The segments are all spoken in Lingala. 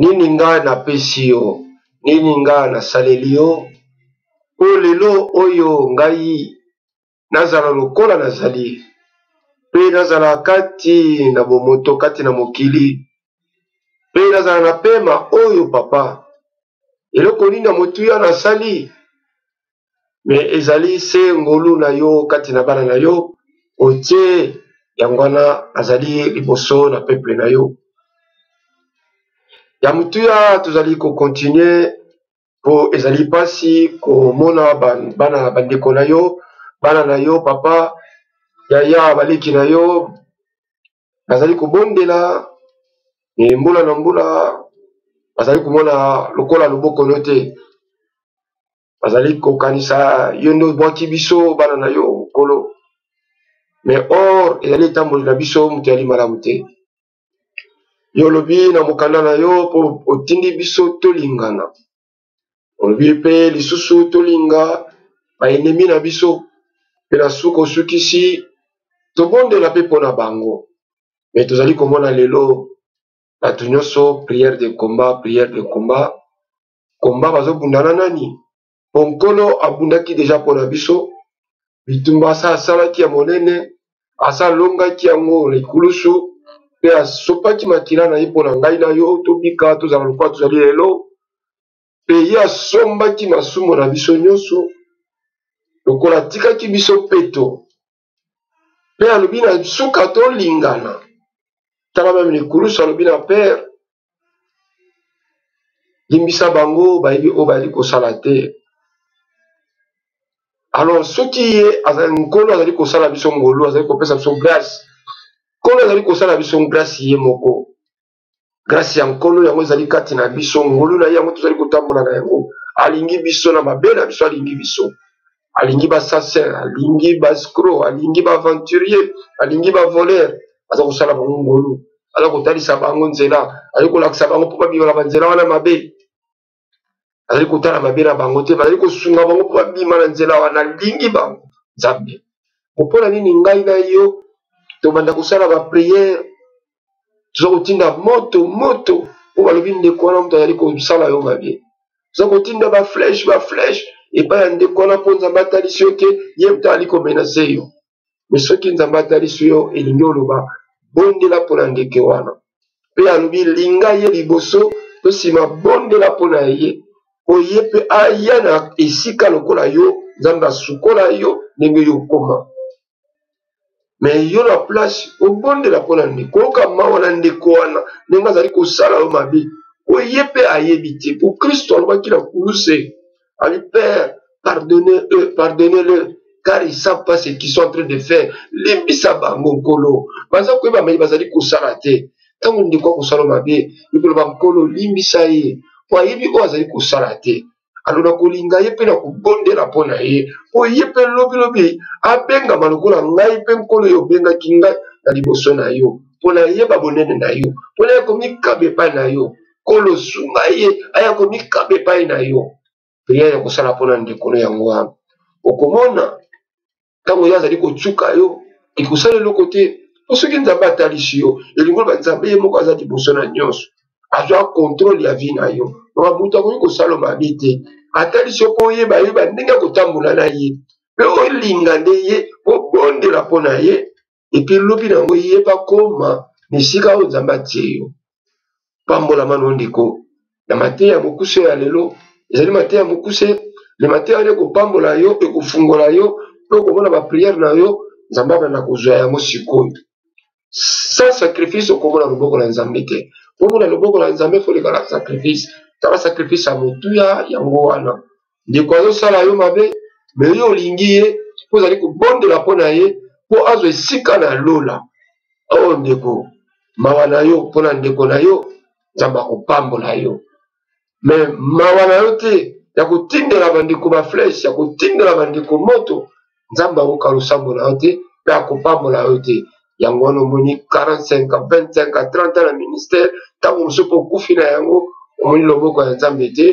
Nini nga napesi yo? Nini nga nasaleli yo? Mpo lelo oyo ngai nazala lokola nazali, mpe nazala kati na bomoto, kati na mokili, mpe nazala na pema oyo, Papa. Eloko nini ya motuya nasali? me ezali se ngolu na yo kati na bana na yo otie yango wana azali liboso na peple na yo ya motuya tozali kokontinue mpo ezali mpasi komona bana bandeko na yo bana na yo papa yaya baleki na yo bazali kobondela me mbula na mbula bazali komona lokola loboko no te bazali kokanisa yo nde obwaki biso bana na yo mokolo me or ezali etamboli na biso moto yali malamu te yo olobi na mokanda na yo mpo otindi biso tolingana olobi mpe lisusu tolinga baenemi na biso mpe na suka osukisi tobondela mpe mpo na bango me tozali komona lelo bato nyonso prière de combat prière de combat komba bazobunda na nani mpo nkolo abundaki deja mpo na biso bitumba sa asalaki ya monene asalongaki yango na ekulusu mpe asopaki makila na ye mpo na ngai na yo tobika tozala lokola tozali lelo mpe ye asombaki masumu na biso nyonso lokola atikaki biso peto mpe alobi na nsuka tolingana tala meme likulusu alobi na pere limbisa bango bayebi oyo bayali kosala te alors soki ye azali nkolo azali kosala biso ngolu azali kopesa biso grace nkolo azali kosala biso grace ye moko grasi ya nkolo yango ezali kati na biso ngolu na ye yango tozali kotambola na yango alingi biso na mabe na biso alingi biso alingi basasin alingi bascro alingi baaventurier alingi bavoler aza kosala bango ngolu aza kotalisa bango nzela azali kolakisa bango mpo babima na banzela wana mabe bazali kotala mabe na bango te bazali kosunga bango mpo babima na nzela wana alingi bango nzambe kopona nini ngai na yo tobanda kosala bapriere toza kotinda moto moto mpo balobi ndeko wana moto azali kosala yo mabe toza kotinda bafleshe bafleshe epai ya ndeko wana mpo nzambe atalisi yo te ye moto azali komenase yo me soki nzambe atalisi yo elingi oloba bondela mpo na ndeke wana mpe alobi linga ye liboso to nsima bondela mpo na ye mpo ye mpe aya na esika lokola yo nzambe asukola yo ndenge yo okoma me yo na place obondela mpo na ndeko oyoka mawa na ndeko wana ndenge azali kosala yo mabe mpo ye mpe ayebi te mpo kristo alobaki na kuluse Ali Père, pardonnez-eux, pardonnez-leur, car ils savent pas ce qu'ils sont en train de faire. Limbisa bango nkolo. Baza koyeba mai bazali kosala te. Ntango ndeko akosala mabe, ekoloba nkolo limbisa ye. Po ayebi oyo azali kosala te. alo na kolinga ye mpe na kobondela mpo na ye mpo ye mpe lobilobi abengama lokola ngai mpe nkolo yo obengaki ngai na liboso na yo mpo nayeba bonene na yo mpo naye komikaba epai na yo nkolo zunga ye aya komikaba epai na yo priere ya kosala mpona ndeko no yango wana okomona ntango ye azali kotsuka yo ekosala eloko te mpo soki nzambe atalisi yo elingo loba nzambe ye moko aza liboso na nyonso azwa kontrole ya vi na yo mama moto akoki kosala mabe te atalisi yo mpo oyeba yeba ndenge ya kotambola na ye mpe olinga nde ye obondela mpo na ye epi lobi na yango yeba koma na esika oyo nzambe atie yo pambolama no ndeko na mateya mokuse ya lelo ezali mateya mokuse le mateya wana ekopambola yo ekofungola yo mpe okomona bapriere na yo nzambe abanda kozwa yango sikoyo sans sacrifice okomona loboko na nzambe te omona loboko na nzambe folekala sacrifice tala sacrifice ya motuya yango wana ndeko azosala yo mabe me yo olingi ye mpo ozali kobondela mpo na ye mpo azwa esika na lola o oh, ndeko mawa na yo mpo na ndeko na yo nzambe akopambola yo me mawa na yo te ya kotindela bandeko bafleche ya kotindela bandeko moto nzambe akoka losambo na yo te mpe akopambola yo te yango wana omoni 45 25 a 30 na ministère ntango mosusu mpe okufi na yango omoni loboko ya nzambe te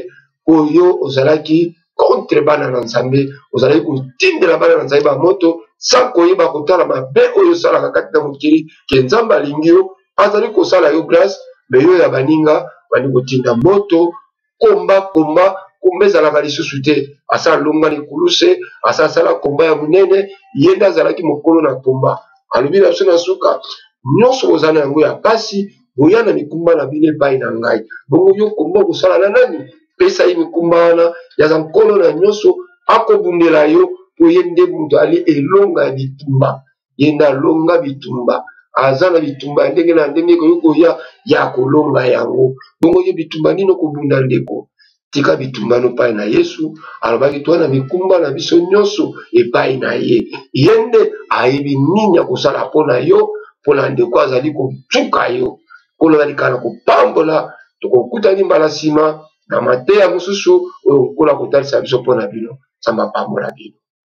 mpo yo ozalaki contre bana na nzambe ozalaki kotindela bana na nzambe bamoto sa koyeba kotala mabe oyo osalaka kati na mokili ke nzambe alingi yo azali kosala yo grâce me yo ya baninga bandi kotinda moto komba komba komba ezalaka lisusu te asa alonga likuluse asa asala komba ya monene ye nde azalaki mokolo na komba alobi na biso na suka nyonso boza na yango ya mpasi boya na mikumba na bino epai na ngai bongo yo komba okosala na nani pesa ye mikumba wana yaza nkolo na nyonso akobundela yo mpo ye nde moto ali elonga ya bitumba ye nde alonga bitumba aza na bitumba ya ndenge na ndenge ekoki koya ya kolonga yango bongo ye bitumba nini okobunda ndeko tika bitumbano epai na yesu alobaki toa na mikumba na biso nyonso epai na ye ye nde ayebi nini ya kosala mpo na yo mpo na ndeko azali kotuka yo nkolo na likala kopambola tokokutani mbala nsima na mateya mosusu oyo nkola kotalisa biso mpo na bino nzambe apambola bino